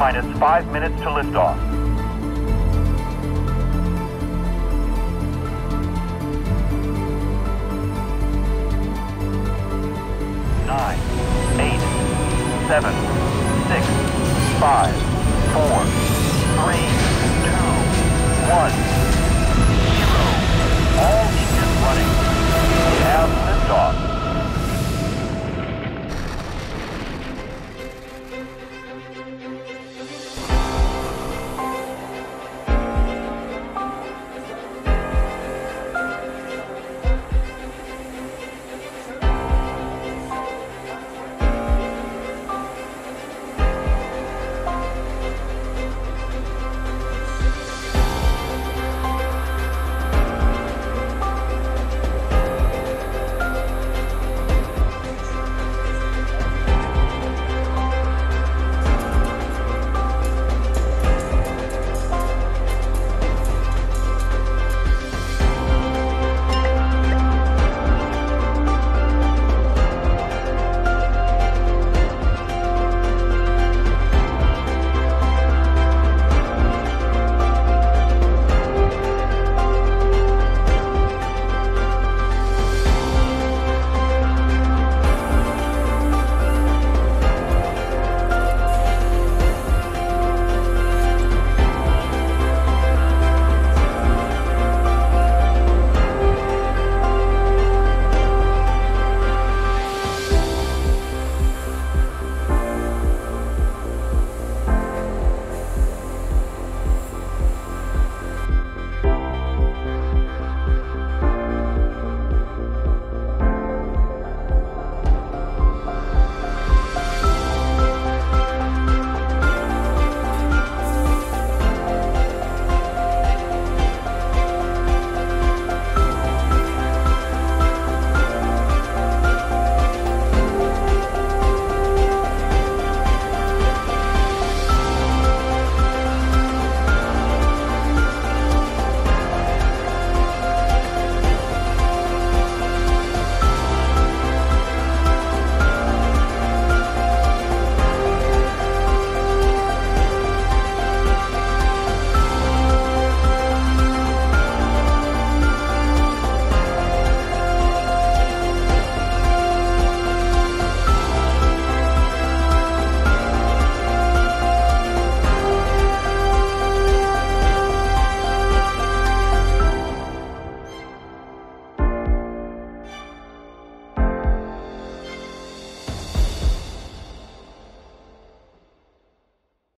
minus five minutes to liftoff. Nine, eight, seven, six, five, four, three, two, one,